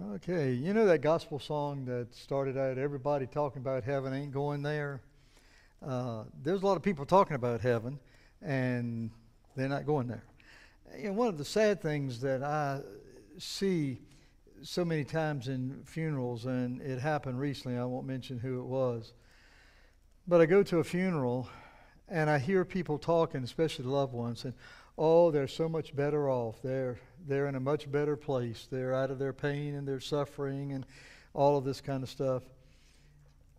Okay, you know that gospel song that started out everybody talking about heaven ain't going there? Uh, there's a lot of people talking about heaven, and they're not going there. Know, one of the sad things that I see so many times in funerals, and it happened recently, I won't mention who it was, but I go to a funeral and I hear people talking, especially loved ones, and oh, they're so much better off. They're they're in a much better place. They're out of their pain and their suffering and all of this kind of stuff.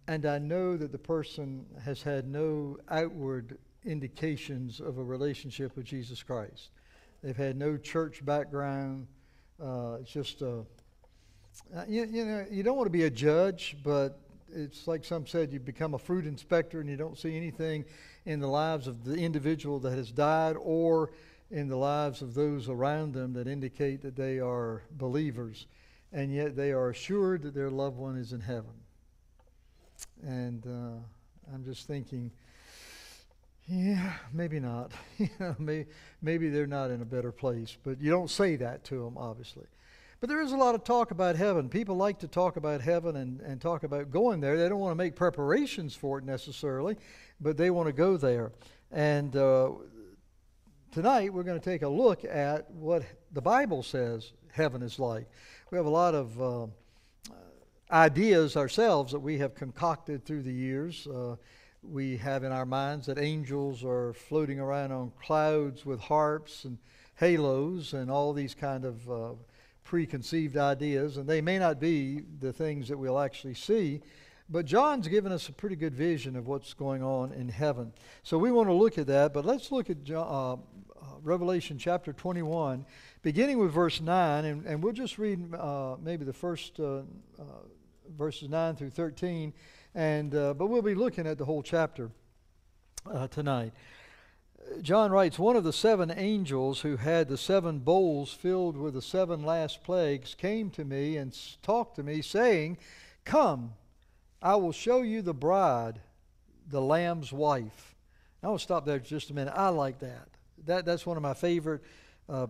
And I know that the person has had no outward indications of a relationship with Jesus Christ. They've had no church background. Uh, it's just a, uh, you, you know, you don't want to be a judge, but it's like some said, you become a fruit inspector and you don't see anything in the lives of the individual that has died or in the lives of those around them that indicate that they are believers, and yet they are assured that their loved one is in heaven. And uh, I'm just thinking, yeah, maybe not. maybe, maybe they're not in a better place, but you don't say that to them, obviously. But there is a lot of talk about heaven. People like to talk about heaven and, and talk about going there. They don't want to make preparations for it necessarily, but they want to go there. And uh, tonight we're going to take a look at what the Bible says heaven is like. We have a lot of uh, ideas ourselves that we have concocted through the years. Uh, we have in our minds that angels are floating around on clouds with harps and halos and all these kind of uh, preconceived ideas, and they may not be the things that we'll actually see. But John's given us a pretty good vision of what's going on in heaven. So we want to look at that, but let's look at John, uh, uh, Revelation chapter 21, beginning with verse 9, and, and we'll just read uh, maybe the first uh, uh, verses 9 through 13, and, uh, but we'll be looking at the whole chapter tonight. John writes, One of the seven angels who had the seven bowls filled with the seven last plagues came to me and talked to me, saying, Come, I will show you the bride, the Lamb's wife. I will stop there just a minute. I like that. that that's one of my favorite uh,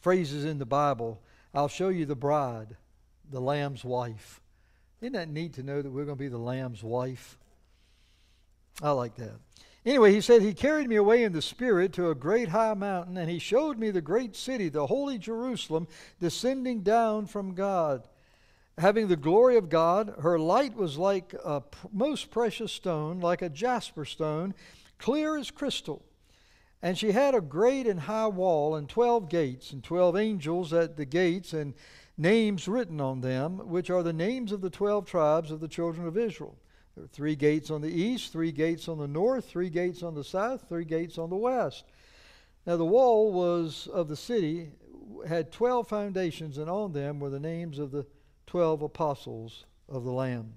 phrases in the Bible. I'll show you the bride, the Lamb's wife. Isn't that neat to know that we're going to be the Lamb's wife? I like that. Anyway, he said, He carried me away in the Spirit to a great high mountain, and He showed me the great city, the holy Jerusalem, descending down from God. Having the glory of God, her light was like a most precious stone, like a jasper stone, clear as crystal. And she had a great and high wall, and twelve gates, and twelve angels at the gates, and names written on them, which are the names of the twelve tribes of the children of Israel. There three gates on the east, three gates on the north, three gates on the south, three gates on the west. Now the wall was of the city had 12 foundations, and on them were the names of the 12 apostles of the Lamb.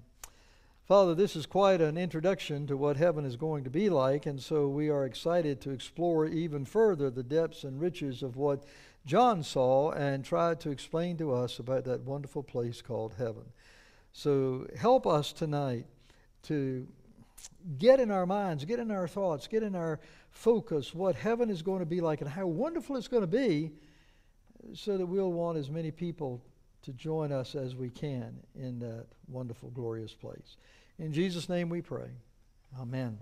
Father, this is quite an introduction to what heaven is going to be like, and so we are excited to explore even further the depths and riches of what John saw and tried to explain to us about that wonderful place called heaven. So help us tonight to get in our minds, get in our thoughts, get in our focus what heaven is going to be like and how wonderful it's going to be so that we'll want as many people to join us as we can in that wonderful, glorious place. In Jesus' name we pray. Amen.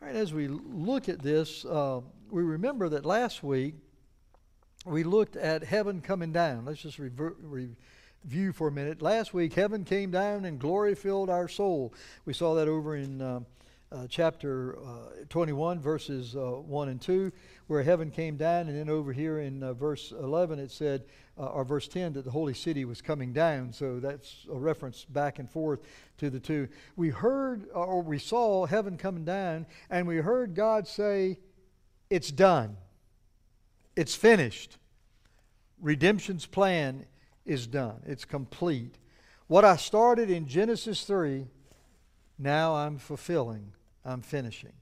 All right, as we look at this, uh, we remember that last week we looked at heaven coming down. Let's just revert, re- view for a minute. Last week, heaven came down and glory filled our soul. We saw that over in uh, uh, chapter uh, 21, verses uh, 1 and 2, where heaven came down. And then over here in uh, verse 11, it said, uh, or verse 10, that the holy city was coming down. So that's a reference back and forth to the two. We heard, or we saw heaven coming down, and we heard God say, It's done, it's finished. Redemption's plan is done, it's complete. What I started in Genesis 3, now I'm fulfilling, I'm finishing.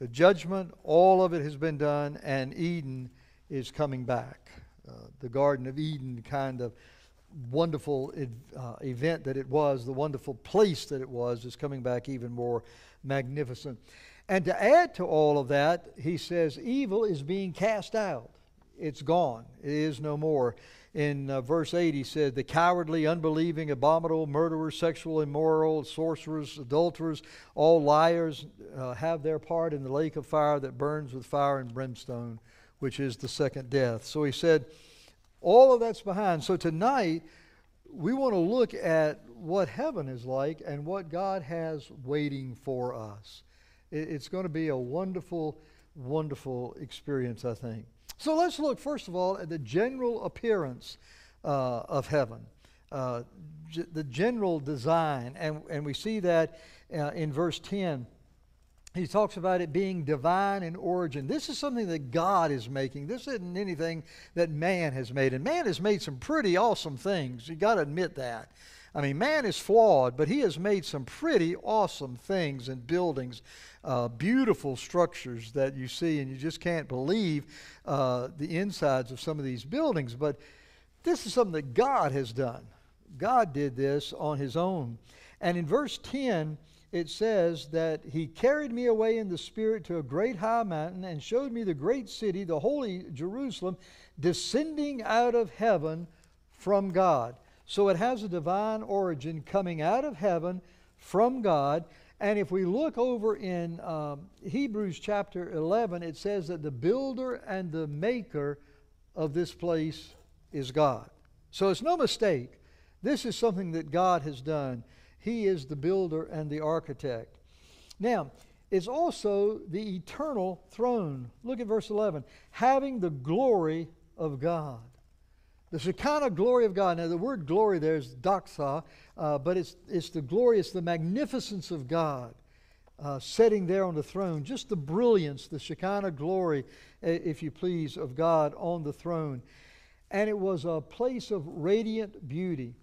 The judgment, all of it has been done, and Eden is coming back. Uh, the Garden of Eden kind of wonderful uh, event that it was, the wonderful place that it was, is coming back even more magnificent. And to add to all of that, he says evil is being cast out it's gone. It is no more. In uh, verse 8, he said, The cowardly, unbelieving, abominable, murderers, sexual, immoral, sorcerers, adulterers, all liars uh, have their part in the lake of fire that burns with fire and brimstone, which is the second death. So he said, All of that's behind. So tonight, we want to look at what heaven is like and what God has waiting for us. It's going to be a wonderful, wonderful experience, I think. So let's look, first of all, at the general appearance uh, of heaven, uh, g- the general design. And, and we see that uh, in verse 10. He talks about it being divine in origin. This is something that God is making. This isn't anything that man has made. And man has made some pretty awesome things. you got to admit that. I mean, man is flawed, but he has made some pretty awesome things and buildings, uh, beautiful structures that you see, and you just can't believe uh, the insides of some of these buildings. But this is something that God has done. God did this on his own. And in verse 10, it says that he carried me away in the spirit to a great high mountain and showed me the great city, the holy Jerusalem, descending out of heaven from God. So it has a divine origin coming out of heaven from God. And if we look over in um, Hebrews chapter 11, it says that the builder and the maker of this place is God. So it's no mistake. This is something that God has done. He is the builder and the architect. Now, it's also the eternal throne. Look at verse 11. Having the glory of God. The Shekinah glory of God. Now, the word glory there is doxa, uh, but it's, it's the glory, it's the magnificence of God uh, sitting there on the throne. Just the brilliance, the Shekinah glory, if you please, of God on the throne. And it was a place of radiant beauty.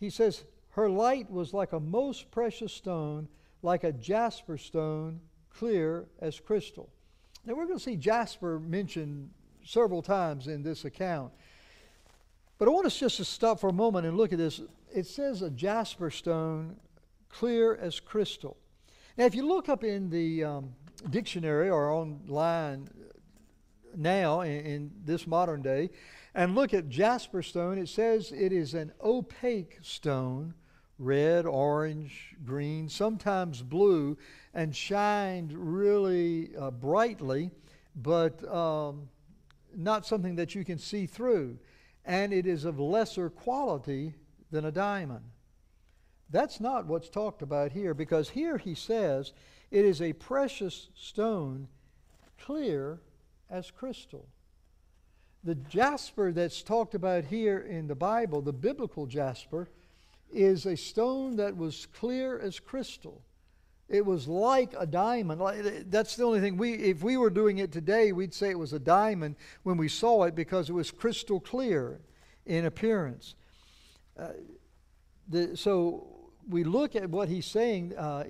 He says, Her light was like a most precious stone, like a jasper stone, clear as crystal. Now, we're going to see jasper mentioned several times in this account. But I want us just to stop for a moment and look at this. It says a jasper stone, clear as crystal. Now, if you look up in the um, dictionary or online now in, in this modern day and look at jasper stone, it says it is an opaque stone, red, orange, green, sometimes blue, and shined really uh, brightly, but um, not something that you can see through and it is of lesser quality than a diamond. That's not what's talked about here because here he says it is a precious stone, clear as crystal. The jasper that's talked about here in the Bible, the biblical jasper, is a stone that was clear as crystal. It was like a diamond. That's the only thing we, if we were doing it today, we'd say it was a diamond when we saw it because it was crystal clear in appearance. Uh, the, so we look at what he's saying uh,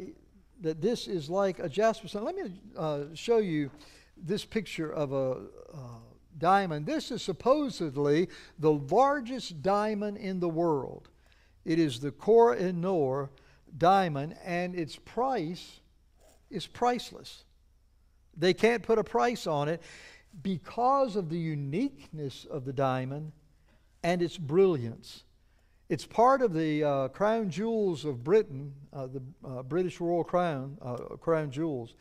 that this is like a jasper stone. Let me uh, show you this picture of a diamond. This is supposedly the largest diamond in the world. It is the Koh i Noor diamond, and its price is priceless. They can't put a price on it because of the uniqueness of the diamond and its brilliance. It's part of the uh, crown jewels of Britain, uh, the uh, British Royal Crown, uh, crown jewels.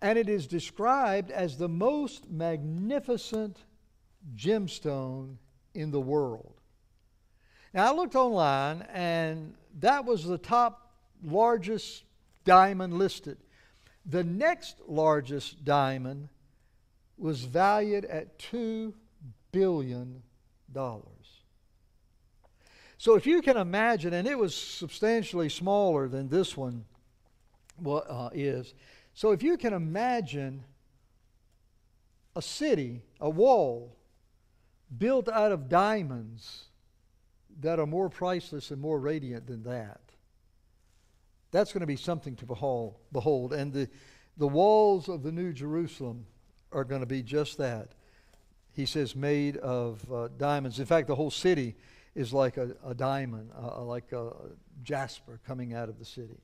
And it is described as the most magnificent gemstone in the world. Now, I looked online, and that was the top largest diamond listed. The next largest diamond was valued at $2 billion. So if you can imagine, and it was substantially smaller than this one uh, is, so if you can imagine a city, a wall, built out of diamonds that are more priceless and more radiant than that. That's going to be something to behold. behold. And the, the walls of the New Jerusalem are going to be just that. He says, made of uh, diamonds. In fact, the whole city is like a, a diamond, uh, like a jasper coming out of the city.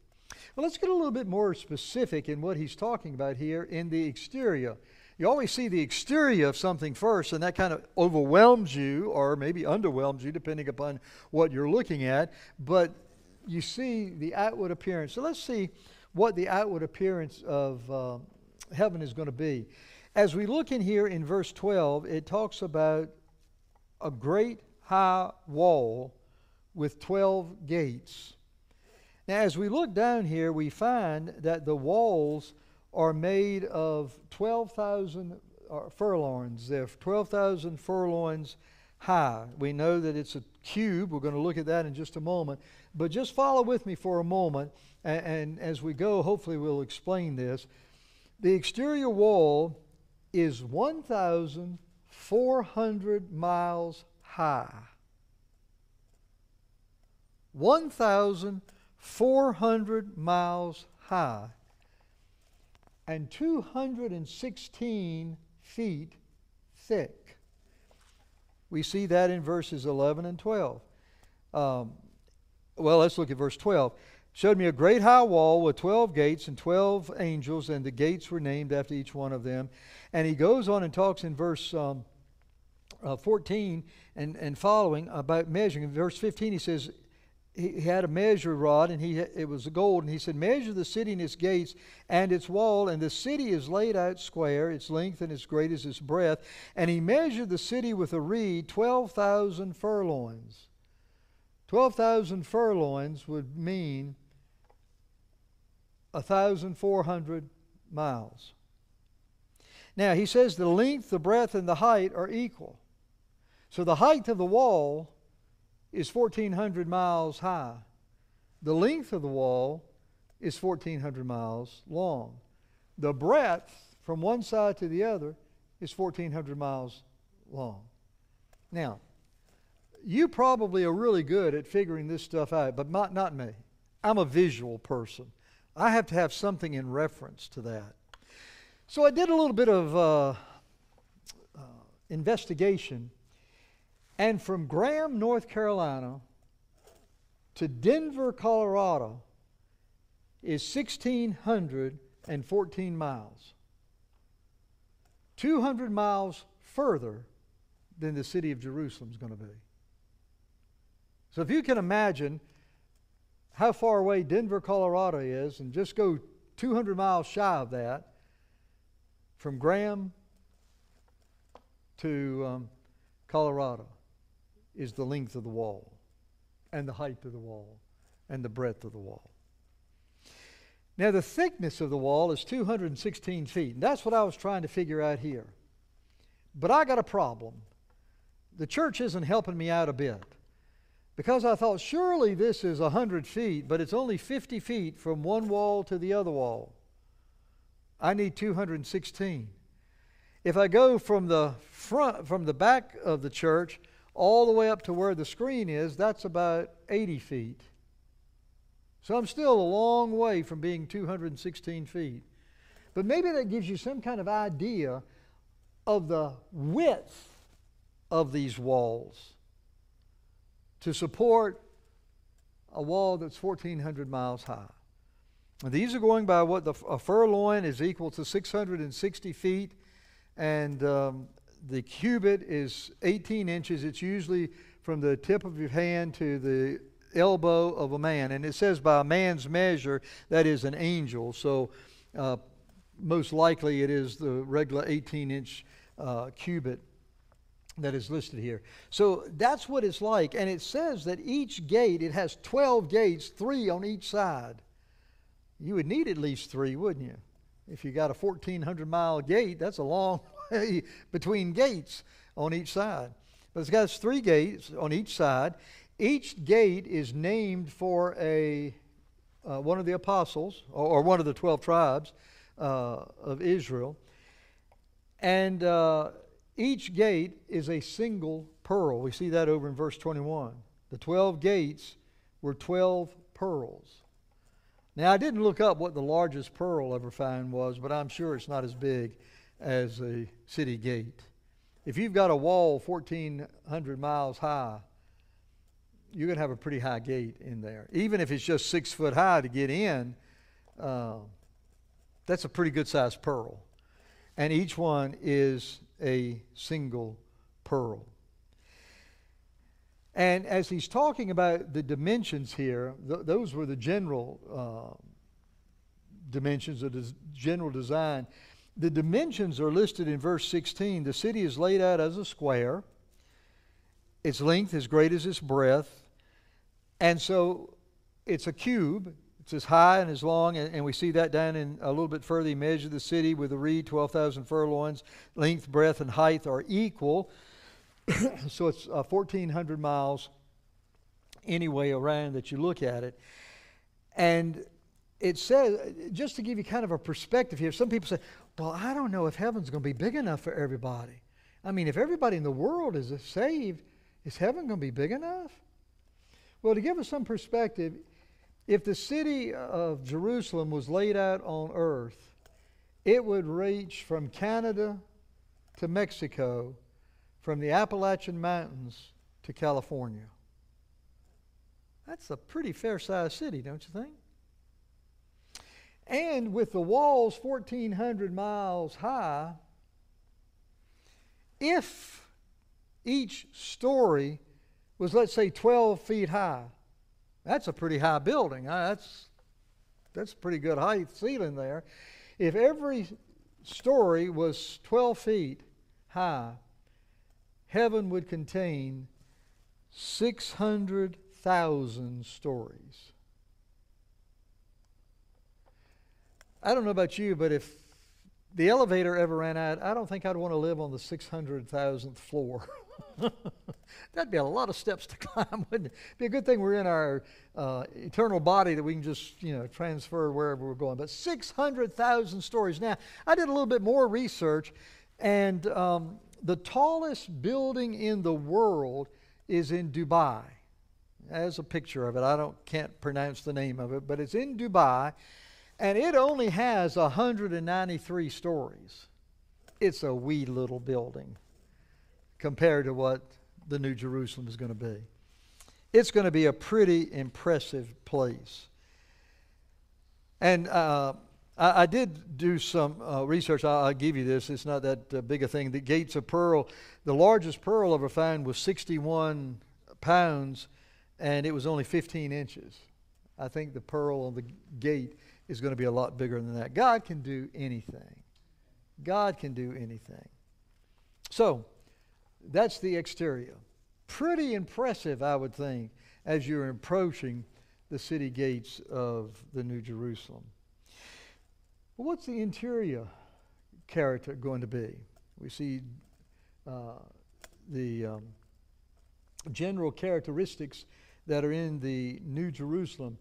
Well, let's get a little bit more specific in what he's talking about here in the exterior. you always see the exterior of something first, and that kind of overwhelms you or maybe underwhelms you, depending upon what you're looking at. But you see the outward appearance. So let's see what the outward appearance of uh, heaven is going to be. As we look in here in verse 12, it talks about a great high wall with 12 gates. Now, as we look down here, we find that the walls are made of 12,000 uh, furlongs. They're 12,000 furlongs high. We know that it's a cube. We're going to look at that in just a moment. But just follow with me for a moment, and, and as we go, hopefully, we'll explain this. The exterior wall is 1,400 miles high. 1,400 miles high and 216 feet thick. We see that in verses 11 and 12. Um, well, let's look at verse 12. Showed me a great high wall with 12 gates and 12 angels, and the gates were named after each one of them. And he goes on and talks in verse um, uh, 14 and, and following about measuring. In verse 15, he says, he had a measure rod and he it was gold. And he said measure the city and its gates and its wall and the city is laid out square its length and its great as its breadth. And he measured the city with a reed 12,000 furlongs. 12,000 furlongs would mean 1,400 miles. Now he says the length the breadth and the height are equal. So the height of the wall is 1,400 miles high. The length of the wall is 1,400 miles long. The breadth from one side to the other is 1,400 miles long. Now, you probably are really good at figuring this stuff out, but not, not me. I'm a visual person. I have to have something in reference to that. So I did a little bit of uh, uh, investigation and from Graham, North Carolina to Denver, Colorado is 1,614 miles. 200 miles further than the city of Jerusalem is going to be. So if you can imagine how far away Denver, Colorado is, and just go 200 miles shy of that, from Graham to um, Colorado is the length of the wall, and the height of the wall, and the breadth of the wall. Now, the thickness of the wall is 216 feet, and that's what I was trying to figure out here. But I got a problem. The church isn't helping me out a bit. Because I thought, surely this is 100 feet, but it's only 50 feet from one wall to the other wall. I need 216. If I go from the front, from the back of the church all the way up to where the screen is, that's about 80 feet. So I'm still a long way from being 216 feet. But maybe that gives you some kind of idea of the width of these walls to support a wall that's 1,400 miles high. And these are going by what the, a furlong is equal to 660 feet, and um, the cubit is 18 inches. It's usually from the tip of your hand to the elbow of a man. And it says by a man's measure, that is an angel. So uh, most likely it is the regular 18 inch uh, cubit that is listed here. So that's what it's like. And it says that each gate, it has 12 gates, three on each side. You would need at least three, wouldn't you? If you got a 1,400 mile gate, that's a long between gates on each side. But it's got three gates on each side. Each gate is named for a uh, one of the apostles or, or, one of the 12 tribes uh, of Israel. And uh, each gate is a single pearl. We see that over in verse 21. The 12 gates were 12 pearls. Now, I didn't look up what the largest pearl ever found was, but I'm sure it's not as big as a city gate. If you've got a wall 1,400 miles high, you're going to have a pretty high gate in there. Even if it's just six foot high to get in, uh, that's a pretty good sized pearl. and each one is a single pearl. And as he's talking about the dimensions here, th- those were the general uh, dimensions of the general design. The dimensions are listed in verse 16. The city is laid out as a square, its length as great as its breadth. And so it's a cube. It's as high and as long, and, and we see that down in a little bit further. He measured the city with a reed, 12,000 furlongs. Length, breadth, and height are equal. so it's uh, 1,400 miles anyway around that you look at it. And it says, just to give you kind of a perspective here, some people say, well, I don't know if heaven's going to be big enough for everybody. I mean, if everybody in the world is saved, is heaven going to be big enough? Well, to give us some perspective, if the city of Jerusalem was laid out on earth, it would reach from Canada to Mexico, from the Appalachian Mountains to California. That's a pretty fair sized city, don't you think? And with the walls 1,400 miles high, if each story was, let's say, 12 feet high, that's a pretty high building. Uh, that's, that's pretty good height ceiling there. If every story was 12 feet high, heaven would contain 600,000 stories. I don't know about you, but if the elevator ever ran out, I don't think I'd want to live on the 600,000th floor. That'd be a lot of steps to climb, wouldn't it? Be a good thing we're in our uh, eternal body that we can just, you know, transfer wherever we're going. But 600,000 stories. Now, I did a little bit more research, and um, the tallest building in the world is in Dubai. There's a picture of it. I don't can't pronounce the name of it, but it's in Dubai and it only has 193 stories. It's a wee little building compared to what the New Jerusalem is going to be. It's going to be a pretty impressive place. And uh, I, I, did do some uh, research. I'll, I'll, give you this. It's not that uh, big a thing. The gates of pearl, the largest pearl ever found was 61 pounds, and it was only 15 inches. I think the pearl on the gate is going to be a lot bigger than that. God can do anything. God can do anything. So, that's the exterior. Pretty impressive, I would think, as you're approaching the city gates of the New Jerusalem. Well, what's the interior character going to be? We see uh, the um, general characteristics that are in the New Jerusalem.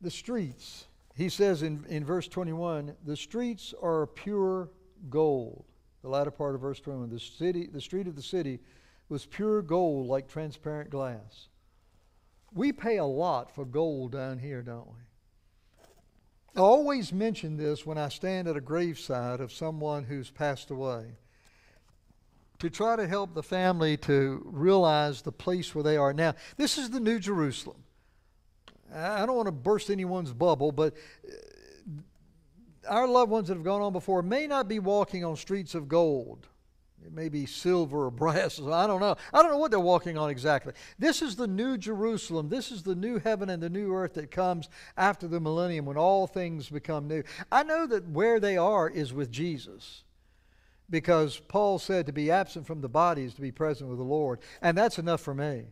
The streets, he says in, in verse 21 the streets are pure gold. The latter part of verse 21 the city the street of the city was pure gold like transparent glass. We pay a lot for gold down here don't we? I always mention this when i stand at a graveside of someone who's passed away. To try to help the family to realize the place where they are. Now this is the new jerusalem I don't want to burst anyone's bubble, but uh, our loved ones that have gone on before may not be walking on streets of gold. It may be silver or brass. I don't know. I don't know what they're walking on exactly. This is the new Jerusalem. This is the new heaven and the new earth that comes after the millennium when all things become new. I know that where they are is with Jesus because Paul said to be absent from the body is to be present with the Lord. And that's enough for me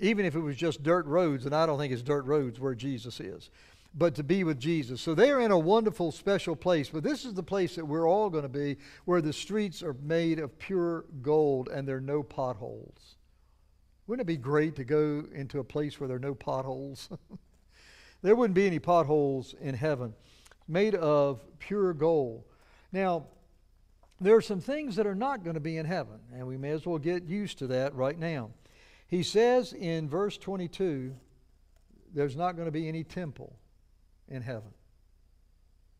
even if it was just dirt roads, and I don't think it's dirt roads where Jesus is, but to be with Jesus. So they are in a wonderful, special place. But this is the place that we're all going to be, where the streets are made of pure gold and there are no potholes. Wouldn't it be great to go into a place where there are no potholes? there wouldn't be any potholes in heaven, made of pure gold. Now, there are some things that are not going to be in heaven, and we may as well get used to that right now. He says in verse 22 there's not going to be any temple in heaven.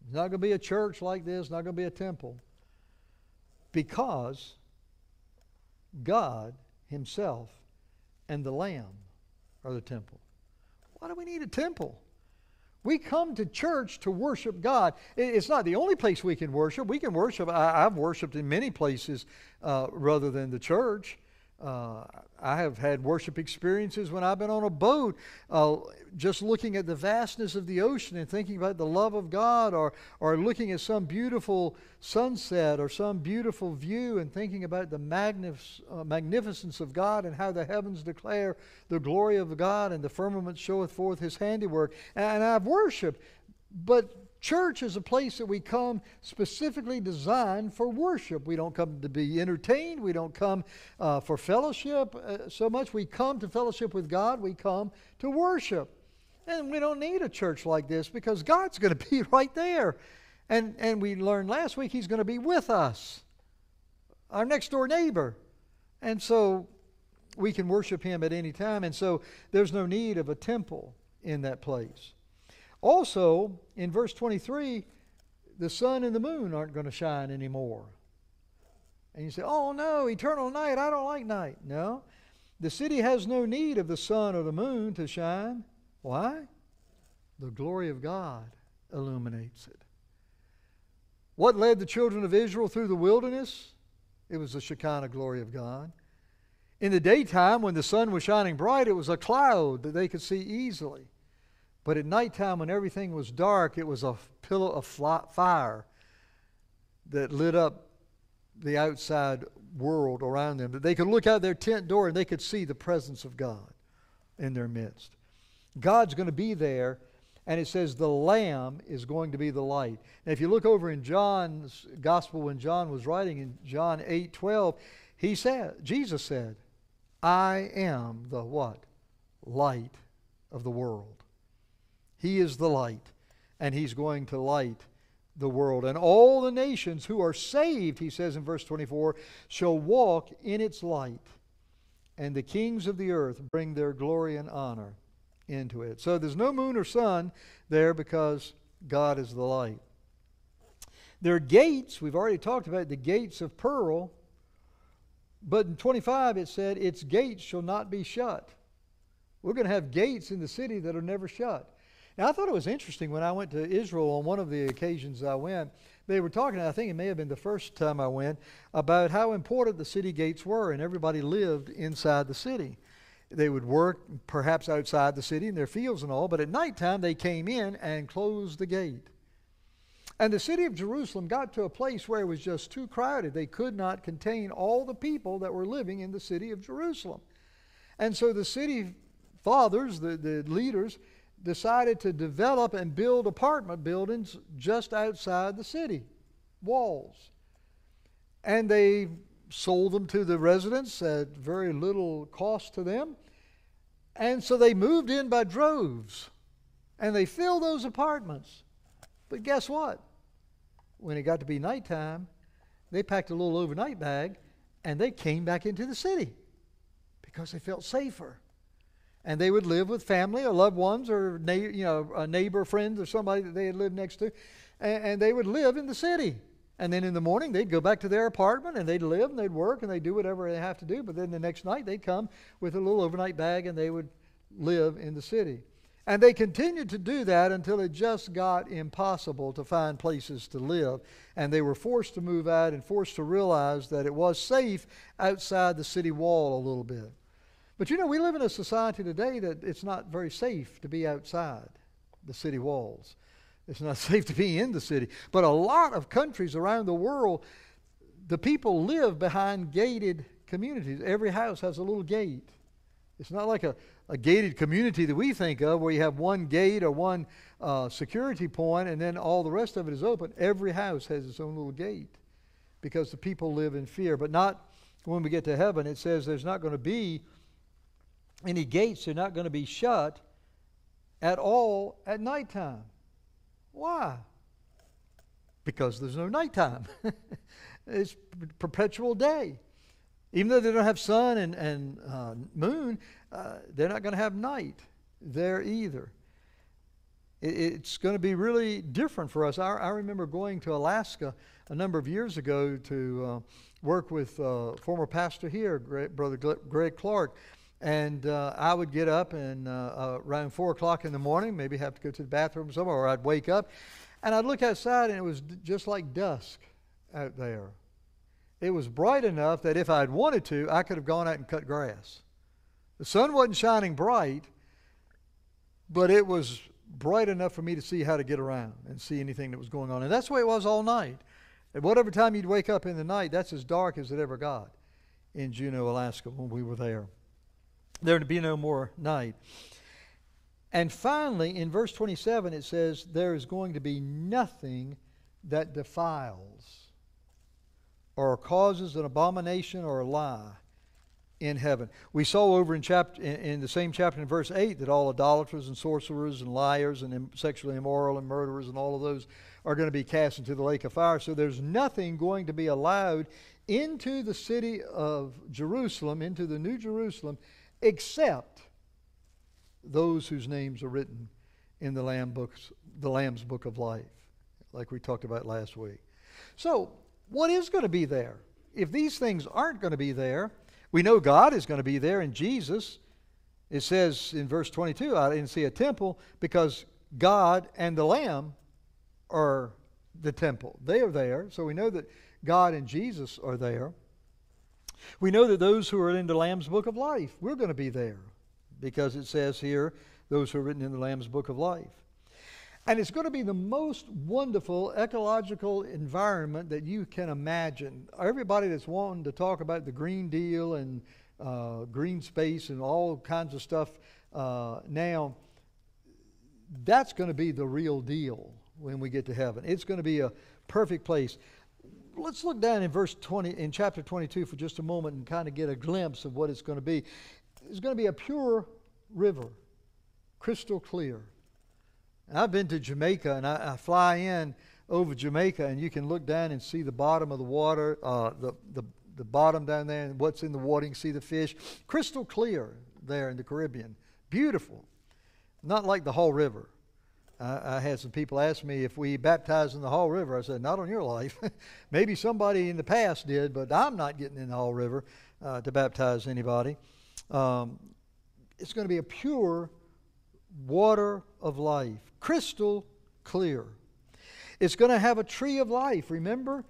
There's not going to be a church like this, not going to be a temple. Because God Himself and the Lamb are the temple. Why do we need a temple? We come to church to worship God. It's not the only place we can worship. We can worship. I, have worshiped in many places uh, rather than the church. Uh, I have had worship experiences when I've been on a boat, uh, just looking at the vastness of the ocean and thinking about the love of God, or, or looking at some beautiful sunset or some beautiful view and thinking about the magnif- uh, magnificence of God and how the heavens declare the glory of God and the firmament showeth forth his handiwork. And I've worshiped, but Church is a place that we come specifically designed for worship. We don't come to be entertained. We don't come uh, for fellowship uh, so much. We come to fellowship with God. We come to worship. And we don't need a church like this because God's going to be right there. And, and we learned last week He's going to be with us, our next door neighbor. And so we can worship Him at any time. And so there's no need of a temple in that place. Also, in verse 23, the sun and the moon aren't going to shine anymore. And you say, oh no, eternal night, I don't like night. No. The city has no need of the sun or the moon to shine. Why? The glory of God illuminates it. What led the children of Israel through the wilderness? It was the Shekinah glory of God. In the daytime, when the sun was shining bright, it was a cloud that they could see easily. But at nighttime, when everything was dark, it was a pillar of fire that lit up the outside world around them. That they could look out their tent door and they could see the presence of God in their midst. God's going to be there, and it says the Lamb is going to be the light. And if you look over in John's gospel when John was writing in John 8 12, he said, Jesus said, I am the what? Light of the world. He is the light, and He's going to light the world. And all the nations who are saved, he says in verse 24, shall walk in its light, and the kings of the earth bring their glory and honor into it. So there's no moon or sun there because God is the light. There are gates, we've already talked about the gates of pearl, but in 25 it said, Its gates shall not be shut. We're going to have gates in the city that are never shut. Now, I thought it was interesting when I went to Israel on one of the occasions I went. They were talking, I think it may have been the first time I went, about how important the city gates were, and everybody lived inside the city. They would work perhaps outside the city in their fields and all, but at nighttime they came in and closed the gate. And the city of Jerusalem got to a place where it was just too crowded. They could not contain all the people that were living in the city of Jerusalem. And so the city fathers, the, the leaders, decided to develop and build apartment buildings just outside the city walls. And they sold them to the residents at very little cost to them. And so they moved in by droves and they filled those apartments. But guess what? When it got to be nighttime, they packed a little overnight bag and they came back into the city because they felt safer and they would live with family or loved ones or na- you know a neighbor friends or somebody that they had lived next to. And, and, they would live in the city. And then in the morning they'd go back to their apartment and they'd live and they'd work and they'd do whatever they have to do. But then the next night they'd come with a little overnight bag and they would live in the city. And they continued to do that until it just got impossible to find places to live. And they were forced to move out and forced to realize that it was safe outside the city wall a little bit but you know, we live in a society today that it's not very safe to be outside the city walls. It's not safe to be in the city. But a lot of countries around the world, the people live behind gated communities. Every house has a little gate. It's not like a, a gated community that we think of where you have one gate or one uh, security point and then all the rest of it is open. Every house has its own little gate because the people live in fear. But not when we get to heaven. It says there's not going to be any gates are not going to be shut at all at nighttime. Why? Because there's no nighttime. it's perpetual day. Even though they don't have sun and, and uh, moon, uh, they're not going to have night there either. It, it's going to be really different for us. I, I, remember going to Alaska a number of years ago to uh, work with uh, former pastor here, great Brother Greg Clark And uh, I would get up and uh, uh, around 4 o'clock in the morning, maybe have to go to the bathroom somewhere, or I'd wake up, and I'd look outside and it was d- just like dusk out there. It was bright enough that if I'd wanted to, I could have gone out and cut grass. The sun wasn't shining bright, but it was bright enough for me to see how to get around and see anything that was going on. And that's the way it was all night. At whatever time you'd wake up in the night, that's as dark as it ever got in Juneau, Alaska when we were there. There would be no more night. And finally, in verse 27, it says, There is going to be nothing that defiles or causes an abomination or a lie in heaven. We saw over in, chapter, in, in, the same chapter in verse 8 that all idolaters and sorcerers and liars and Im- sexually immoral and murderers and all of those are going to be cast into the lake of fire. So there's nothing going to be allowed into the city of Jerusalem, into the New Jerusalem, except those whose names are written in the Lamb books, the Lamb's book of life, like we talked about last week. So, what is going to be there? If these things aren't going to be there, we know God is going to be there in Jesus. It says in verse 22, I didn't see a temple because God and the Lamb are the temple. They are there, so we know that God and Jesus are there. We know that those who are in the Lamb's book of life, we're going to be there because it says here, those who are written in the Lamb's book of life. And it's going to be the most wonderful ecological environment that you can imagine. Everybody that's wanting to talk about the Green Deal and uh, green space and all kinds of stuff uh, now, that's going to be the real deal when we get to heaven. It's going to be a perfect place. Let's look down in verse 20, in chapter 22 for just a moment and kind of get a glimpse of what it's going to be. It's going to be a pure river, crystal clear. And I've been to Jamaica, and I, I, fly in over Jamaica, and you can look down and see the bottom of the water, uh, the, the, the bottom down there, and what's in the water. You can see the fish. Crystal clear there in the Caribbean. Beautiful. Not like the Haw River. I, had some people ask me if we baptized in the Haw River. I said, not on your life. Maybe somebody in the past did, but I'm not getting in the Haw River uh, to baptize anybody. Um, it's going to be a pure water of life, crystal clear. It's going to have a tree of life. Remember,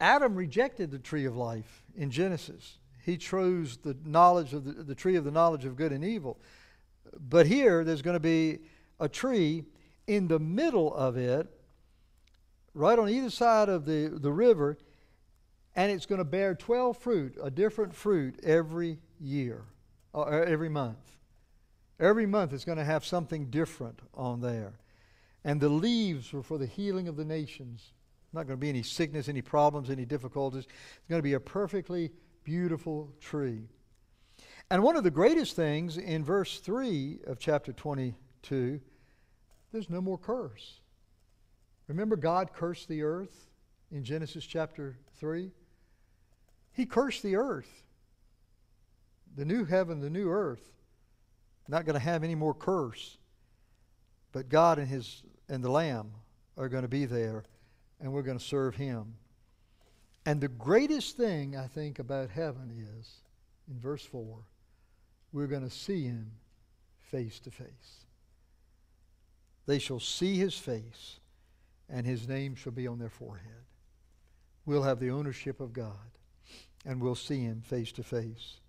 Adam rejected the tree of life in Genesis. He chose the knowledge of the, the tree of the knowledge of good and evil. But here, there's going to be a tree in the middle of it, right on either side of the, the river, and it's going to bear 12 fruit, a different fruit every year, or every month. Every month it's going to have something different on there. And the leaves were for the healing of the nations. Not going to be any sickness, any problems, any difficulties. It's going to be a perfectly beautiful tree. And one of the greatest things in verse 3 of chapter 22, there's no more curse. Remember, God cursed the earth in Genesis chapter 3? He cursed the earth. The new heaven, the new earth not going to have any more curse. But God and his and the lamb are going to be there and we're going to serve him. And the greatest thing I think about heaven is in verse 4, we're going to see him face to face. They shall see his face and his name shall be on their forehead. We'll have the ownership of God and we'll see him face to face.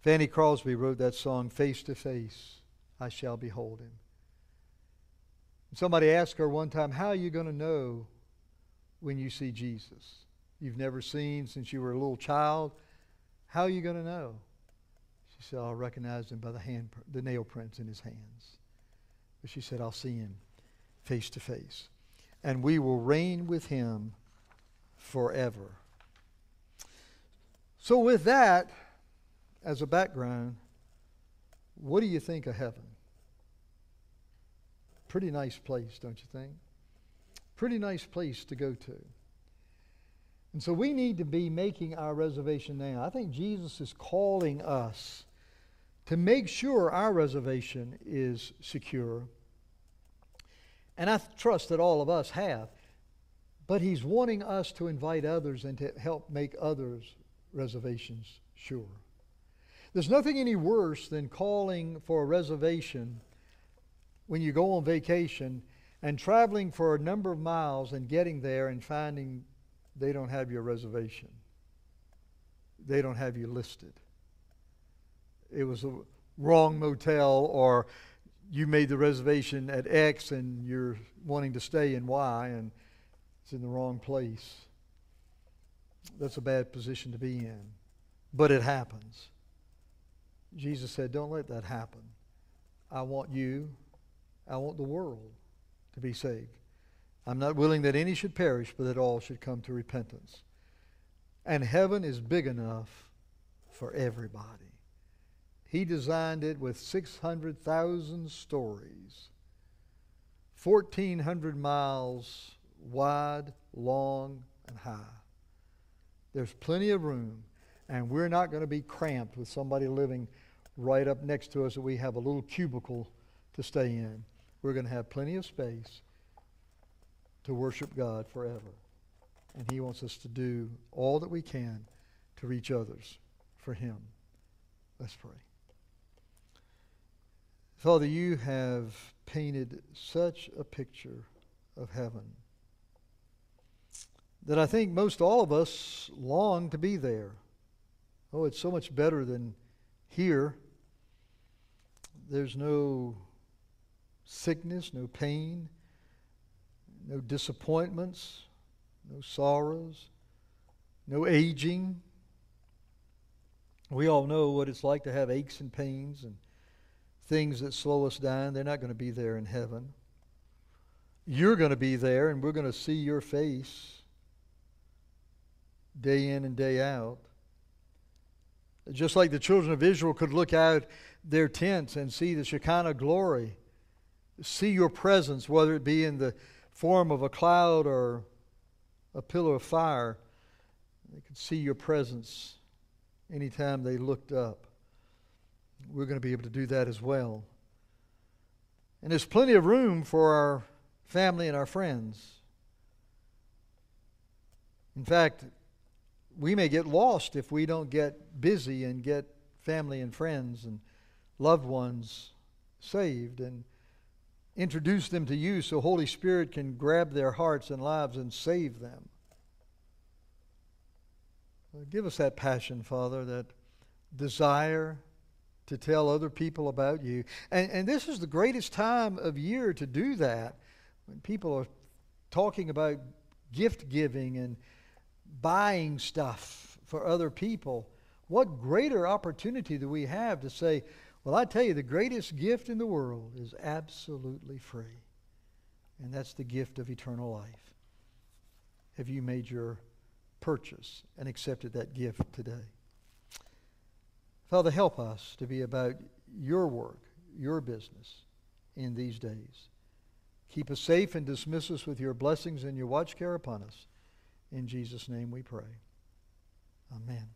Fanny Crosby wrote that song, Face to Face, I Shall Behold Him. Somebody asked her one time, How are you going to know when you see Jesus? You've never seen since you were a little child. How are you going to know? She said, I'll recognize him by the, hand, the nail prints in his hands. But she said, I'll see him face to face. And we will reign with him forever. So, with that, as a background, what do you think of heaven? Pretty nice place, don't you think? Pretty nice place to go to. And so we need to be making our reservation now. I think Jesus is calling us to make sure our reservation is secure. And I trust that all of us have. But he's wanting us to invite others and to help make others' reservations sure. There's nothing any worse than calling for a reservation when you go on vacation and traveling for a number of miles and getting there and finding they don't have your reservation. They don't have you listed. It was a wrong motel, or you made the reservation at X and you're wanting to stay in Y and it's in the wrong place. That's a bad position to be in. But it happens. Jesus said, Don't let that happen. I want you, I want the world to be saved. I'm not willing that any should perish, but that all should come to repentance. And heaven is big enough for everybody. He designed it with 600,000 stories, 1,400 miles wide, long, and high. There's plenty of room, and we're not going to be cramped with somebody living right up next to us that we have a little cubicle to stay in. We're going to have plenty of space to worship God forever. And He wants us to do all that we can to reach others for Him. Let's pray. Father, you have painted such a picture of heaven that I think most all of us long to be there. Oh, it's so much better than here. There's no sickness, no pain, no disappointments, no sorrows, no aging. We all know what it's like to have aches and pains and things that slow us down. They're not going to be there in heaven. You're going to be there, and we're going to see your face day in and day out. Just like the children of Israel could look out their tents and see the Shekinah glory, see your presence, whether it be in the form of a cloud or a pillar of fire. They could see your presence anytime they looked up. We're going to be able to do that as well. And there's plenty of room for our family and our friends. In fact, we may get lost if we don't get busy and get family and friends and loved ones saved. And introduce them to you so Holy Spirit can grab their hearts and lives and save them. Give us that passion, Father, that desire to tell other people about you. And, and this is the greatest time of year to do that when people are talking about gift giving and buying stuff for other people. What greater opportunity do we have to say, well, I tell you, the greatest gift in the world is absolutely free, and that's the gift of eternal life. Have you made your purchase and accepted that gift today? Father, help us to be about your work, your business in these days. Keep us safe and dismiss us with your blessings and your watch care upon us. In Jesus' name we pray. Amen.